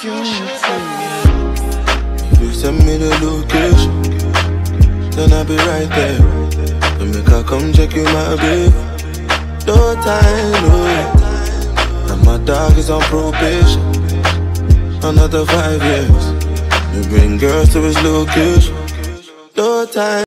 If you send me the location, then I'll be right there. Let make I come check you, my babe. No time, no. And my dog is on probation. Another five years. You bring girls to his location. No time.